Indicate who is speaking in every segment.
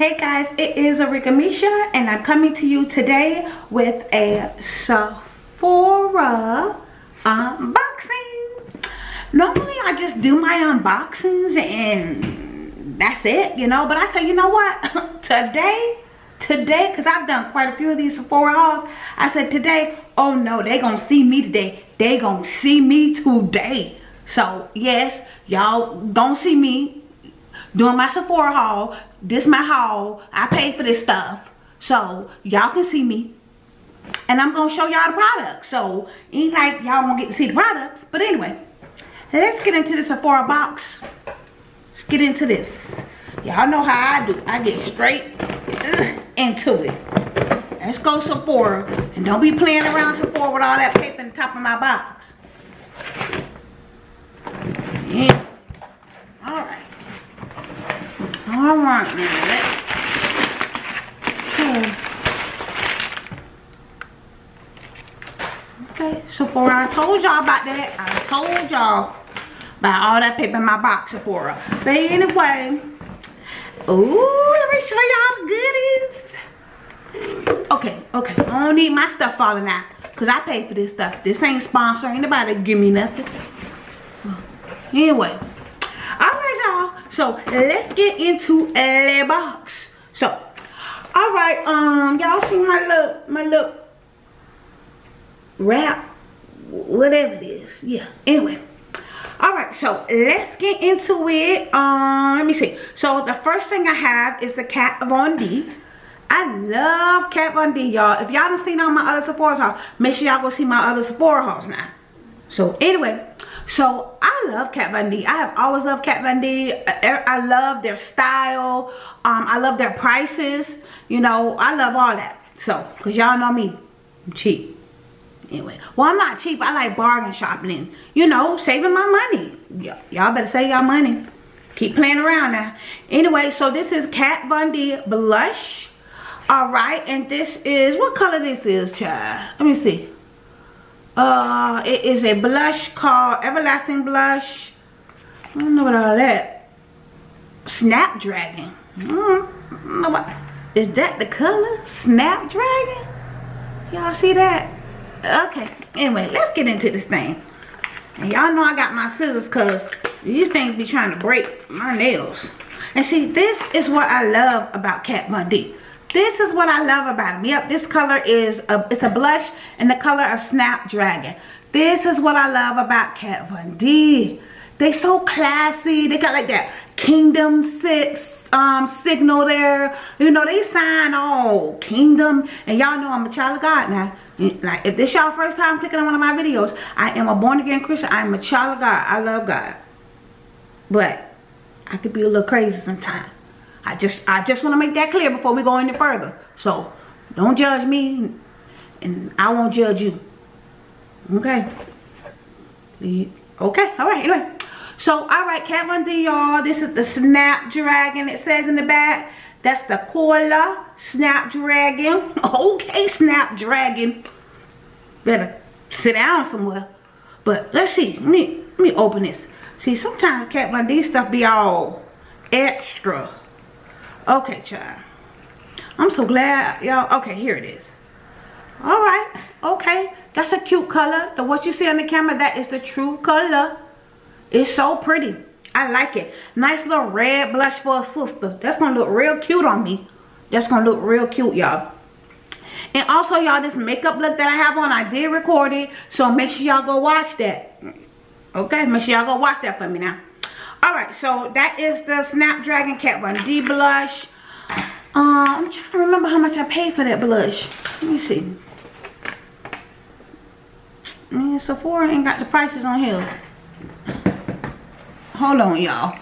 Speaker 1: Hey guys, it is Arickamisha and I'm coming to you today with a Sephora unboxing. Normally I just do my unboxings and that's it, you know, but I said, you know what, today, today, because I've done quite a few of these Sephora hauls, I said today, oh no, they gonna see me today. They gonna see me today. So yes, y'all gonna see me doing my Sephora haul. This my haul. I paid for this stuff. So y'all can see me. And I'm gonna show y'all the products. So ain't like y'all won't get to see the products. But anyway, let's get into the Sephora box. Let's get into this. Y'all know how I do. I get straight uh, into it. Let's go Sephora. And don't be playing around Sephora with all that paper the top of my box. Yeah. Alright. All right, now Okay, Sephora, I told y'all about that. I told y'all about all that paper in my box, Sephora. But anyway, ooh, let me show y'all the goodies. Okay, okay, I don't need my stuff falling out because I paid for this stuff. This ain't sponsor. Ain't nobody give me nothing. Anyway. So let's get into a box. So, all right, um, y'all see my look, my look wrap, whatever it is. Yeah. Anyway. All right, so let's get into it. Um, let me see. So the first thing I have is the Kat Von D. I love Kat Von D, y'all. If y'all haven't seen all my other Sephora hauls, make sure y'all go see my other Sephora hauls now. So anyway, so I love Kat Von D. I have always loved Kat Von D. I love their style. Um, I love their prices. You know, I love all that. So, because y'all know me, I'm cheap. Anyway, well, I'm not cheap. I like bargain shopping. You know, saving my money. Y'all better save y'all money. Keep playing around now. Anyway, so this is Kat Von D blush. All right, and this is, what color this is, child? Let me see. Uh, it is a blush called Everlasting Blush. I don't know what all that. Snapdragon. Mm, is that the color? Snapdragon? Y'all see that? Okay. Anyway, let's get into this thing. And y'all know I got my scissors because these things be trying to break my nails. And see, this is what I love about Kat Von D. This is what I love about them. Yep, this color is, a, it's a blush in the color of Snapdragon. This is what I love about Kat Von D. They so classy. They got like that Kingdom 6 um, signal there. You know, they sign all Kingdom. And y'all know I'm a child of God now. Like, if this y'all first time clicking on one of my videos, I am a born-again Christian. I am a child of God. I love God. But I could be a little crazy sometimes. I just I just want to make that clear before we go any further. So don't judge me and I won't judge you. Okay. Okay, all right, anyway. So, all right, Kat Von D, y'all. This is the Snapdragon. It says in the back. That's the Cola Snapdragon. Okay, Snapdragon. Better sit down somewhere. But let's see. Let me, let me open this. See, sometimes Kat Von D stuff be all extra. Okay, child. I'm so glad, y'all. Okay, here it is. All right. Okay. That's a cute color. The what you see on the camera, that is the true color. It's so pretty. I like it. Nice little red blush for a sister. That's going to look real cute on me. That's going to look real cute, y'all. And also, y'all, this makeup look that I have on, I did record it. So make sure y'all go watch that. Okay? Make sure y'all go watch that for me now. Alright, so that is the Snapdragon Kat Von D blush. Um, I'm trying to remember how much I paid for that blush. Let me see. Man, Sephora ain't got the prices on here. Hold on, y'all.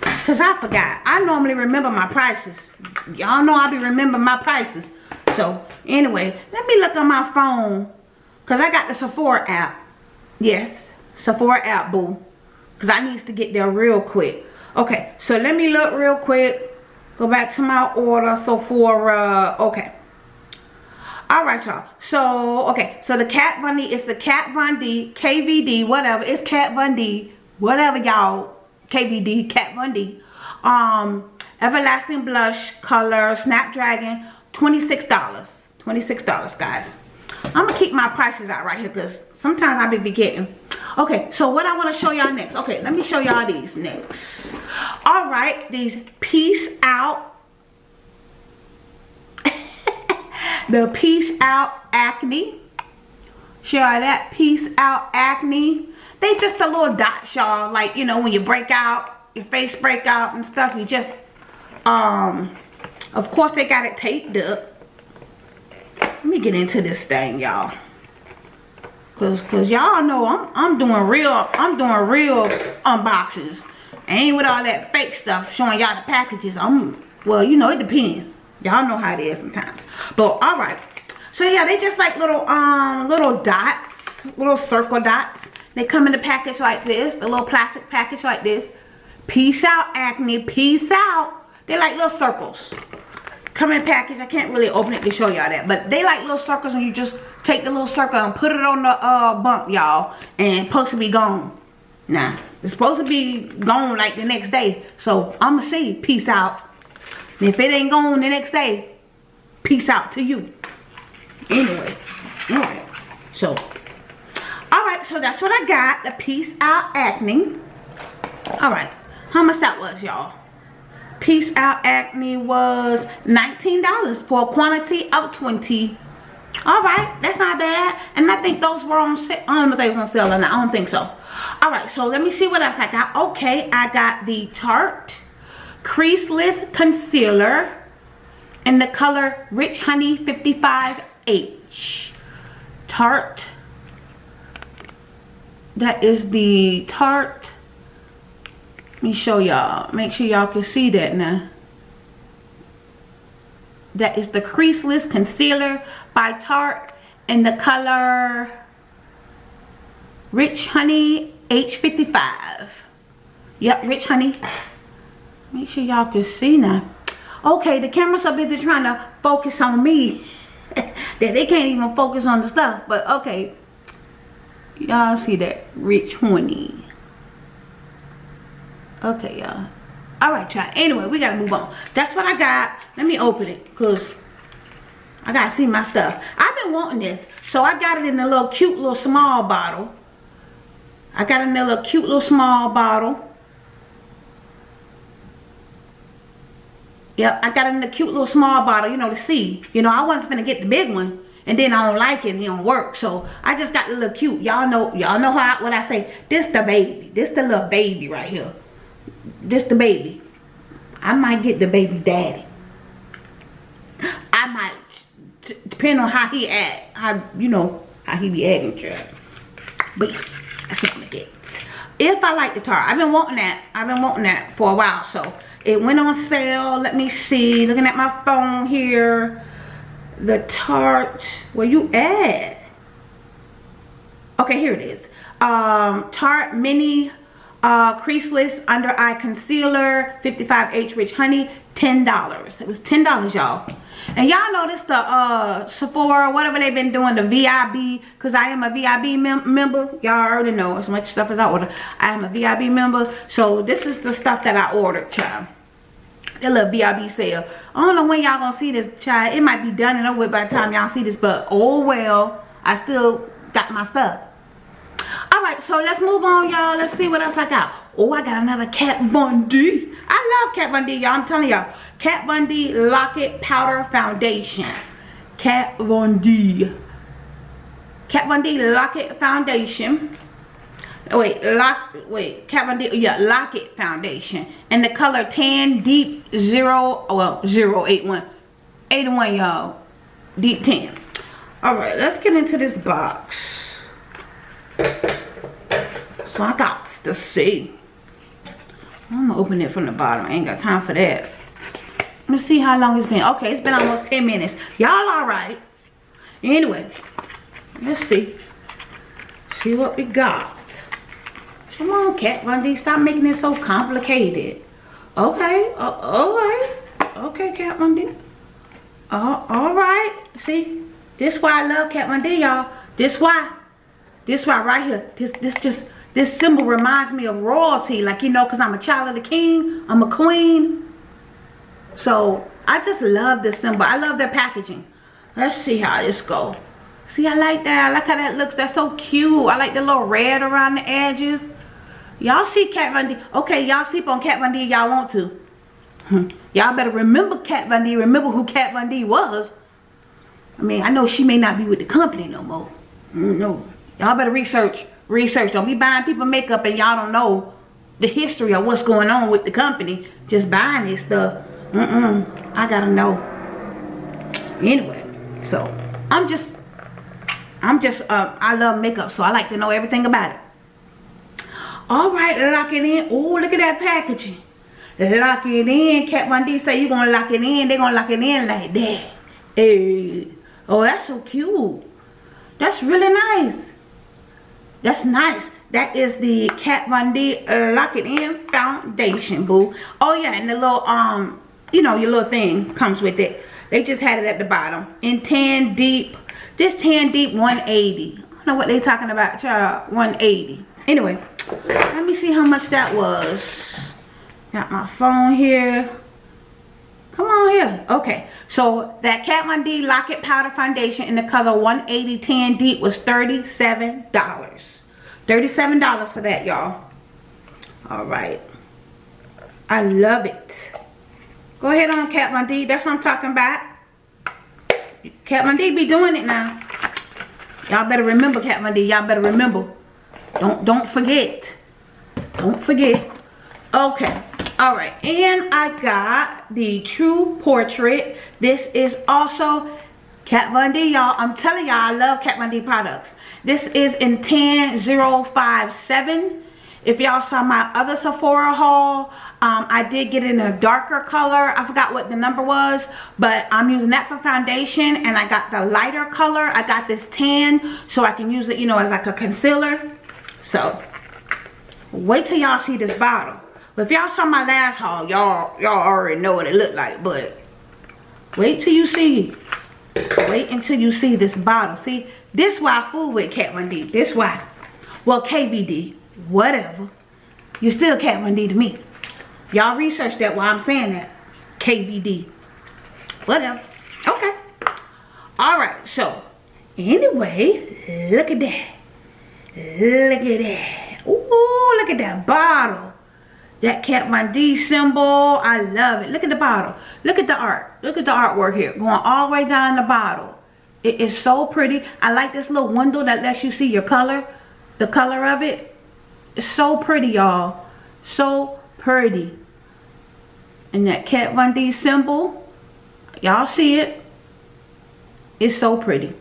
Speaker 1: Because I forgot. I normally remember my prices. Y'all know I be remember my prices. So, anyway, let me look on my phone. Because I got the Sephora app. Yes, Sephora app, boo. Because I needs to get there real quick. Okay, so let me look real quick. Go back to my order. So for, uh, okay. All right, y'all. So, okay. So the Kat Von D is the Kat Von D, KVD, whatever. It's Kat Von D, whatever, y'all. KVD, Kat Von D. Um, Everlasting Blush color Snapdragon. $26. $26, guys. I'm to keep my prices out right here because sometimes I be forgetting. Okay, so what I want to show y'all next. Okay, let me show y'all these next. All right, these Peace Out. the Peace Out Acne. Show y'all that Peace Out Acne. They just a little dots, y'all. Like, you know, when you break out, your face break out and stuff, you just, um, of course they got it taped up. Let me get into this thing, y'all. Cause, cause y'all know I'm, I'm doing real, I'm doing real unboxings. ain't with all that fake stuff showing y'all the packages. I'm, well, you know, it depends. Y'all know how it is sometimes. But, all right. So, yeah, they just like little, um, little dots, little circle dots. They come in the package like this, the little plastic package like this. Peace out, acne. Peace out. They like little circles. Come in package. I can't really open it to show y'all that. But they like little circles and you just take the little circle and put it on the uh, y'all. And supposed to be gone. Nah. It's supposed to be gone like the next day. So I'm going to see. Peace out. And if it ain't gone the next day, peace out to you. Anyway. Alright. So. Alright. So that's what I got. The peace out acne. Alright. How much that was, y'all? Peace Out Acne was $19 for a quantity of 20. Alright, that's not bad. And I think those were on sale. I don't know if they was on sale or not. I don't think so. Alright, so let me see what else I got. Okay, I got the Tarte Creaseless Concealer in the color Rich Honey 55H. Tarte. That is the Tarte let me show y'all. Make sure y'all can see that now. That is the Creaseless Concealer by Tarte in the color Rich Honey H55. Yep, Rich Honey. Make sure y'all can see now. Okay, the camera's so busy trying to focus on me that they can't even focus on the stuff. But okay, y'all see that Rich Honey. Okay, y'all. All right, y'all. Anyway, we got to move on. That's what I got. Let me open it because I got to see my stuff. I've been wanting this. So I got it in a little cute little small bottle. I got it in a little cute little small bottle. Yep, I got it in a cute little small bottle, you know, to see. You know, I wasn't gonna get the big one. And then I don't like it and it don't work. So I just got the little cute. Y'all know, y'all know how what I say. This the baby. This the little baby right here just the baby. I might get the baby daddy. I might, depend on how he act, how, you know, how he be acting, child. But that's what I'm gonna get. If I like the Tarte, I've been wanting that. I've been wanting that for a while. So it went on sale. Let me see. Looking at my phone here. The Tarte, where you at? Okay, here it is. Um, Tarte Mini uh, creaseless under eye concealer 55h rich honey $10 it was $10 y'all. And y'all notice the uh, Sephora whatever they've been doing the VIB because I am a VIB mem member. Y'all already know as much stuff as I order. I am a VIB member. So this is the stuff that I ordered child. The little VIB sale. I don't know when y'all gonna see this child. It might be done and over by the time y'all see this but oh well I still got my stuff all right so let's move on y'all. Let's see what else i got. Oh i got another kat von d. I love kat von d y'all. I'm telling y'all. Kat von d lock-it powder foundation. Kat von d. Kat von d lock-it foundation. Wait lock wait kat von d yeah lock-it foundation. And the color tan deep zero well zero eight one. Eight one y'all. Deep tan. All right let's get into this box so I got to see. I'm gonna open it from the bottom. I ain't got time for that. Let's see how long it's been. Okay, it's been almost 10 minutes. Y'all alright. Anyway, let's see. See what we got. Come on, Kat Von. Stop making it so complicated. Okay. Uh, okay. Okay, Kat Von. Uh, alright. See? This why I love Kat Von y'all. This why. This why right here. This this just this symbol reminds me of royalty. Like, you know, because I'm a child of the king. I'm a queen. So I just love this symbol. I love their packaging. Let's see how this go. See, I like that. I like how that looks. That's so cute. I like the little red around the edges. Y'all see Kat Von D. Okay, y'all sleep on Kat Von D y'all want to. Hmm. Y'all better remember Kat Von D. Remember who Kat Von D was. I mean, I know she may not be with the company no more. Mm, no. Y'all better research. Research. Don't be buying people makeup and y'all don't know the history of what's going on with the company. Just buying this stuff. Mm-mm. I gotta know. Anyway, so I'm just I'm just, uh, I love makeup, so I like to know everything about it. All right, lock it in. Oh, look at that packaging. Lock it in. Kat Von D say you're going to lock it in. They're going to lock it in like that. Hey. Oh, that's so cute. That's really nice. That's nice. That is the Kat Von D Lock It In Foundation, boo. Oh, yeah, and the little, um, you know, your little thing comes with it. They just had it at the bottom. In 10 deep this tan deep 180. I don't know what they talking about, child. 180. Anyway, let me see how much that was. Got my phone here. Come on here. Okay. So that Kat Von D Lock It Powder Foundation in the color 180 Tan Deep was $37. $37 for that, y'all. All right. I love it. Go ahead on Kat Von D. That's what I'm talking about. Kat Von D be doing it now. Y'all better remember Kat Von D. Y'all better remember. Don't don't forget. Don't forget. Okay. All right. And I got the True Portrait. This is also Kat Von D, y'all. I'm telling y'all, I love Kat Von D products. This is in 10057. If y'all saw my other Sephora haul, um, I did get it in a darker color. I forgot what the number was, but I'm using that for foundation. And I got the lighter color. I got this tan, so I can use it, you know, as like a concealer. So, wait till y'all see this bottle. But if y'all saw my last haul, y'all y'all already know what it looked like. But wait till you see. Wait until you see this bottle. See, this why I fool with Kat Von D. This why. Well, KVD whatever. You still Kat Von D to me. Y'all research that while I'm saying that. KVD. Whatever. Okay. Alright, so anyway, look at that. Look at that. Ooh, look at that bottle. That Kat Von D symbol. I love it. Look at the bottle. Look at the art. Look at the artwork here. Going all the way down the bottle. It is so pretty. I like this little window that lets you see your color. The color of it It's so pretty, y'all. So pretty. And that Kat Von D symbol, y'all see it? It's so pretty.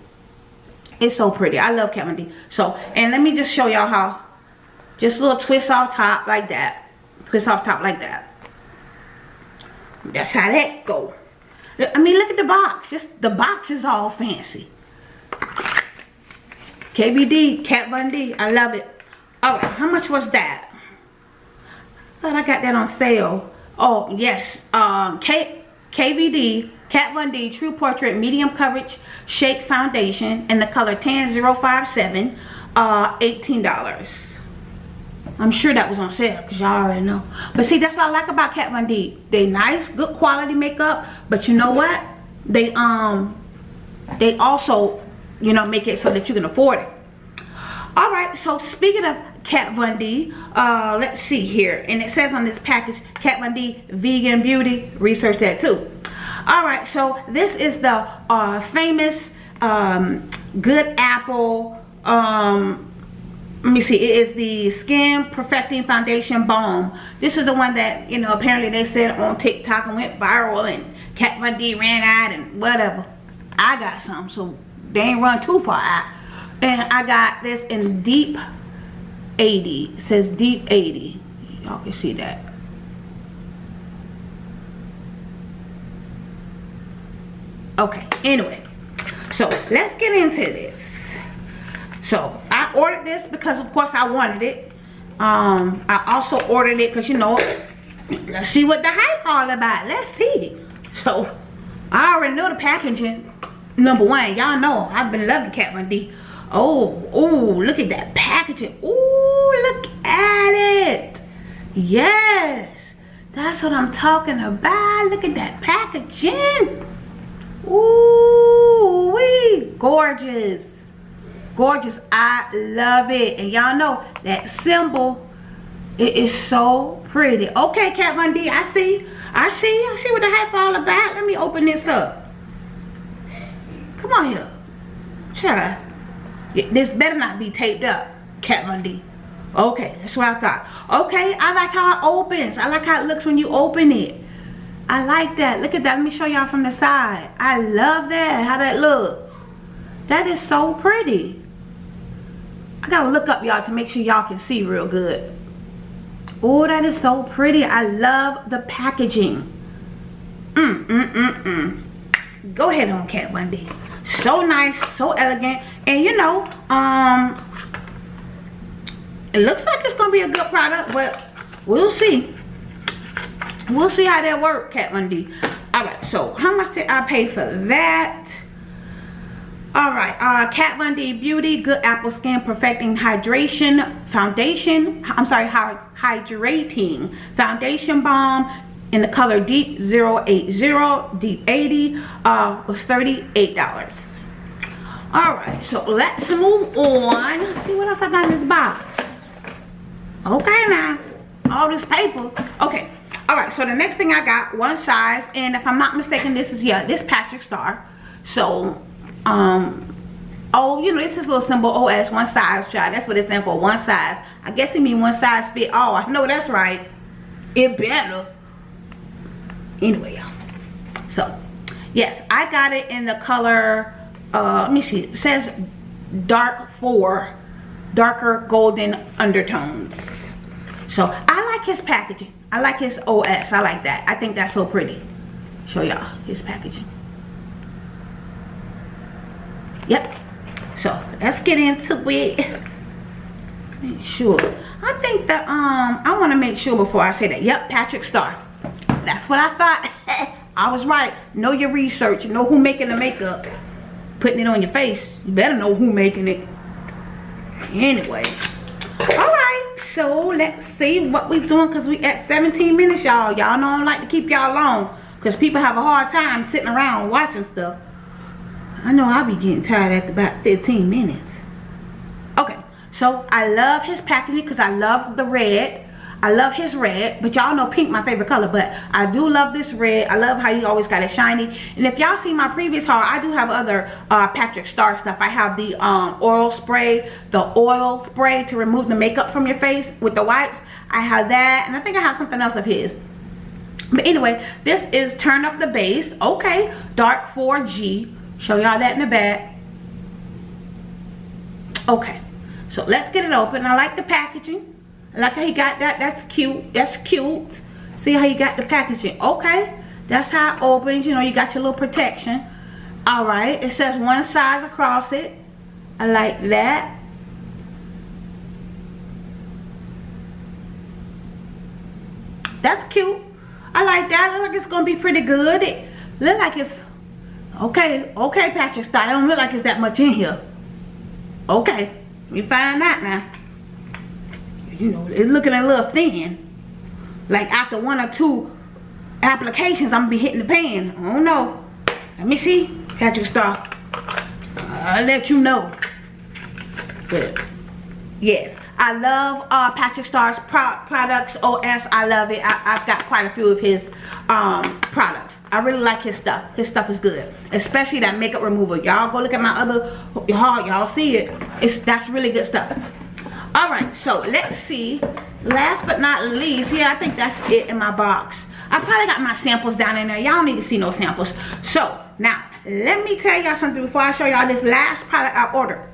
Speaker 1: It's so pretty. I love Kat Von D. So, and let me just show y'all how. Just a little twist off top like that. Twist off top like that. That's how that go. I mean, look at the box. Just the box is all fancy. KVD, Kat Von D. I love it. All right, how much was that? I thought I got that on sale. Oh, yes. Um, K KVD, Kat Von D True Portrait Medium Coverage Shake Foundation in the color 10057, uh, $18. I'm sure that was on sale because y'all already know. But see, that's what I like about Kat Von D. They nice, good quality makeup, but you know what? They um, they also, you know, make it so that you can afford it. All right, so speaking of Kat Von D. Uh, let's see here. And it says on this package, Kat Von D Vegan Beauty. Research that too. Alright, so this is the uh, famous um, Good Apple. Um, let me see. It is the Skin Perfecting Foundation Balm. This is the one that, you know, apparently they said on TikTok and went viral and Kat Von D ran out and whatever. I got some, so they ain't run too far out. And I got this in deep 80 it says deep 80 y'all can see that okay anyway so let's get into this so I ordered this because of course I wanted it um I also ordered it because you know let's see what the hype all about let's see so I already know the packaging number one y'all know I've been loving Kat Von D oh oh look at that packaging oh look at it. Yes. That's what I'm talking about. Look at that packaging. Ooh, wee, gorgeous. Gorgeous. I love it. And y'all know that symbol, it is so pretty. Okay, Kat Von D, I see. I see. I see what the hype all about. Let me open this up. Come on here. Sure. This better not be taped up, Kat Von D. Okay, that's what I thought. Okay, I like how it opens. I like how it looks when you open it. I like that. Look at that. Let me show y'all from the side. I love that, how that looks. That is so pretty. I gotta look up y'all to make sure y'all can see real good. Oh, that is so pretty. I love the packaging. Mm, mm, mm, mm. Go ahead on Kat Von D. So nice, so elegant. And you know, um, it looks like it's gonna be a good product, but we'll see. We'll see how that works, Kat Von D. All right, so how much did I pay for that? All right, uh, Kat Von D Beauty Good Apple Skin Perfecting Hydration Foundation. I'm sorry, Hydrating Foundation Balm in the color Deep 080, Deep 80 uh, was $38. All right, so let's move on. Let's see what else I got in this box. Okay now, all this paper. Okay, all right, so the next thing I got, one size, and if I'm not mistaken, this is, yeah, this Patrick Starr. So, um, oh, you know, this is little symbol, OS, one size, child. That's what it stands for, one size. I guess it means one size fit all. I know that's right. It better. Anyway, y'all. So, yes, I got it in the color, uh, let me see, it says dark 4 darker golden undertones. So I like his packaging. I like his OS. I like that. I think that's so pretty. Show y'all his packaging. Yep. So let's get into it. Make sure. I think that um I want to make sure before I say that. Yep, Patrick Starr. That's what I thought. I was right. Know your research. Know who making the makeup. Putting it on your face. You better know who making it anyway all right so let's see what we doing because we at 17 minutes y'all y'all know i don't like to keep y'all long because people have a hard time sitting around watching stuff i know i'll be getting tired after about 15 minutes okay so i love his packaging because i love the red I love his red, but y'all know pink my favorite color, but I do love this red. I love how he always got it shiny. And if y'all see my previous haul, I do have other uh, Patrick Starr stuff. I have the um, oil spray, the oil spray to remove the makeup from your face with the wipes. I have that, and I think I have something else of his. But anyway, this is Turn Up the Base. Okay, Dark 4G. Show y'all that in the back. Okay, so let's get it open. I like the packaging. Like how he got that. That's cute. That's cute. See how you got the packaging. Okay. That's how it opens. You know, you got your little protection. Alright. It says one size across it. I like that. That's cute. I like that. Look like it's to be pretty good. It look like it's... Okay. Okay, Patrick Starr. I don't look like it's that much in here. Okay. We find out now you know, it's looking a little thin. Like after one or two applications, I'm gonna be hitting the pan. I don't know. Let me see. Patrick Starr. I'll let you know. But yes, I love uh, Patrick Starr's pro products. OS, I love it. I, have got quite a few of his um, products. I really like his stuff. His stuff is good, especially that makeup remover. Y'all go look at my other haul. Y'all see it. It's that's really good stuff all right so let's see last but not least yeah i think that's it in my box i probably got my samples down in there y'all need to see no samples so now let me tell y'all something before i show y'all this last product i ordered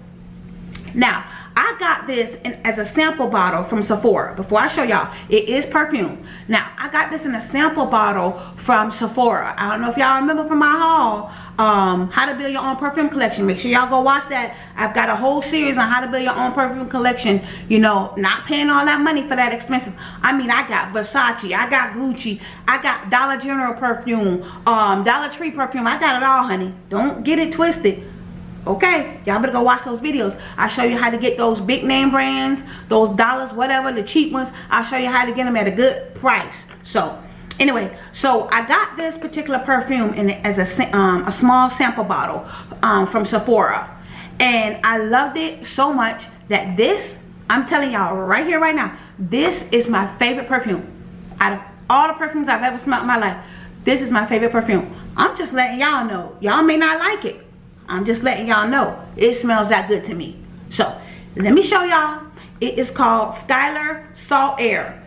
Speaker 1: now I got this in, as a sample bottle from Sephora. Before I show y'all, it is perfume. Now, I got this in a sample bottle from Sephora. I don't know if y'all remember from my haul, um, how to build your own perfume collection. Make sure y'all go watch that. I've got a whole series on how to build your own perfume collection. You know, not paying all that money for that expensive. I mean, I got Versace, I got Gucci, I got Dollar General perfume, um, Dollar Tree perfume. I got it all, honey. Don't get it twisted okay y'all better go watch those videos. I'll show you how to get those big name brands those dollars whatever the cheap ones. I'll show you how to get them at a good price. So anyway so i got this particular perfume in as a, um, a small sample bottle um, from sephora. And i loved it so much that this i'm telling y'all right here right now this is my favorite perfume. Out of all the perfumes i've ever smelled in my life this is my favorite perfume. I'm just letting y'all know. Y'all may not like it i'm just letting y'all know it smells that good to me so let me show y'all it is called skylar salt air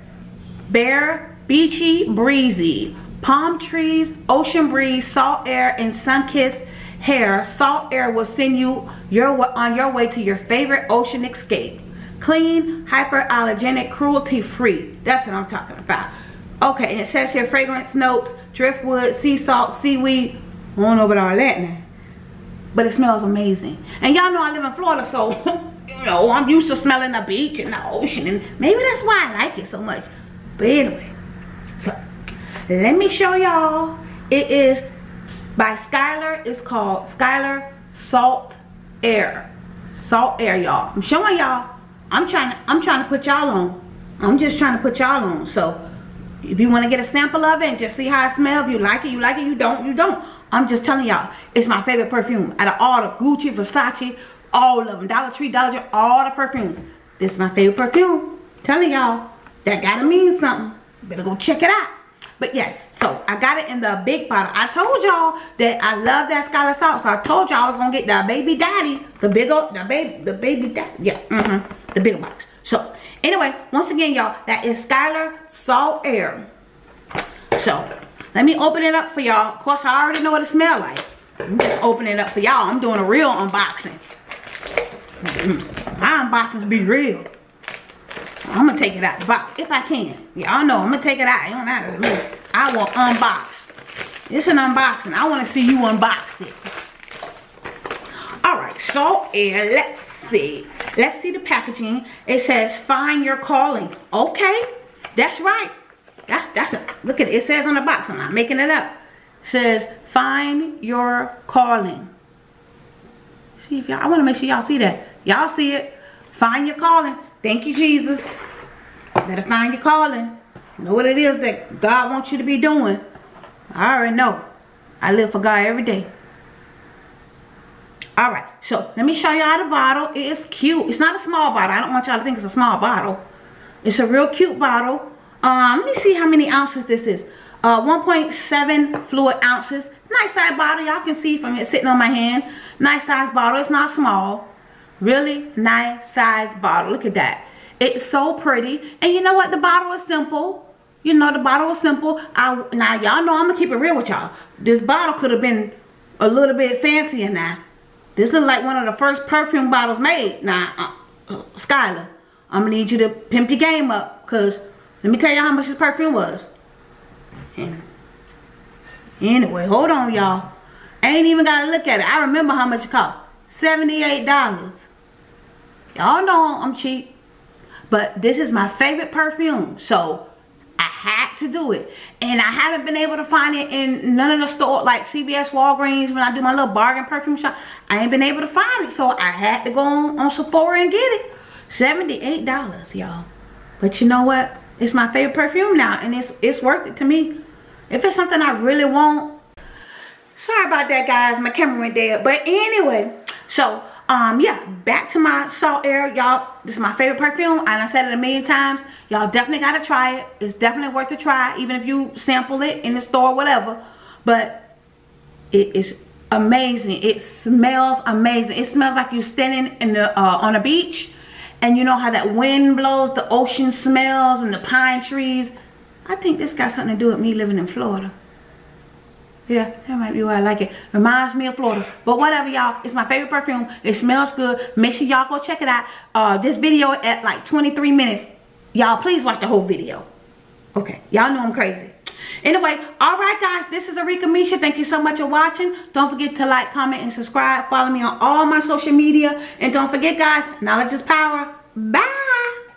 Speaker 1: bare beachy, breezy, palm trees, ocean breeze, salt air, and sun-kissed hair. Salt air will send you your on your way to your favorite ocean escape. Clean, hyperallergenic, cruelty-free. That's what I'm talking about. Okay, and it says here fragrance notes, driftwood, sea salt, seaweed. I don't know about all that now. But it smells amazing. And y'all know I live in Florida, so you know, I'm used to smelling the beach and the ocean. And maybe that's why I like it so much. But anyway, so let me show y'all. It is by Skylar. It's called Skylar Salt Air. Salt Air, y'all. I'm showing y'all. I'm trying to I'm trying to put y'all on. I'm just trying to put y'all on. So if you want to get a sample of it and just see how it smells, if you like it, you like it, you don't, you don't. I'm just telling y'all, it's my favorite perfume. Out of all the Gucci, Versace, all of them, Dollar Tree, Dollar Tree, all the perfumes. This is my favorite perfume. telling y'all, that gotta mean something better go check it out but yes so i got it in the big bottle i told y'all that i love that skylar salt so i told y'all i was gonna get the baby daddy the big old the baby the baby daddy yeah mm -hmm, the big box so anyway once again y'all that is skylar salt air so let me open it up for y'all of course i already know what it smells like i'm just opening it up for y'all i'm doing a real unboxing mm-hmm. my unboxings be real I'm gonna take it out the box if I can. Y'all know I'm gonna take it out. It don't matter to me. I will unbox. It's an unboxing. I want to see you unbox it. All right, so yeah, let's see. Let's see the packaging. It says find your calling. Okay, that's right. That's that's a look at it. It says on the box. I'm not making it up. It says find your calling. See if y'all. I want to make sure y'all see that. Y'all see it. Find your calling. Thank you, Jesus. Better find your calling. Know what it is that God wants you to be doing. I already know. I live for God every day. Alright, so let me show y'all the bottle. It is cute. It's not a small bottle. I don't want y'all to think it's a small bottle. It's a real cute bottle. Um, let me see how many ounces this is. Uh, 1.7 fluid ounces. Nice size bottle. Y'all can see from it sitting on my hand. Nice size bottle. It's not small. Really nice size bottle. Look at that. It's so pretty. And you know what? The bottle is simple. You know, the bottle is simple. I Now, y'all know I'm to keep it real with y'all. This bottle could have been a little bit fancier now. This is like one of the first perfume bottles made. Now, uh, uh, Skylar, I'm to need you to pimp your game up. Because let me tell you how much this perfume was. Anyway, hold on, y'all. Ain't even got to look at it. I remember how much it cost. $78. Y'all know I'm cheap. But this is my favorite perfume. So I had to do it. And I haven't been able to find it in none of the store like CVS, Walgreens, when I do my little bargain perfume shop. I ain't been able to find it. So I had to go on, on Sephora and get it. $78, y'all. But you know what? It's my favorite perfume now. And it's, it's worth it to me. If it's something I really want. Sorry about that, guys. My camera went dead. But anyway, so um yeah back to my salt air y'all. This is my favorite perfume and i said it a million times. Y'all definitely gotta try it. It's definitely worth a try even if you sample it in the store whatever. But it is amazing. It smells amazing. It smells like you're standing in the uh, on a beach and you know how that wind blows the ocean smells and the pine trees. I think this got something to do with me living in florida yeah, that might be why I like it. Reminds me of Florida. But whatever, y'all. It's my favorite perfume. It smells good. Make sure y'all go check it out. Uh, this video at like 23 minutes. Y'all, please watch the whole video. Okay. Y'all know I'm crazy. Anyway, alright guys, this is Arickamisha. Thank you so much for watching. Don't forget to like, comment, and subscribe. Follow me on all my social media. And don't forget guys, knowledge is power. Bye!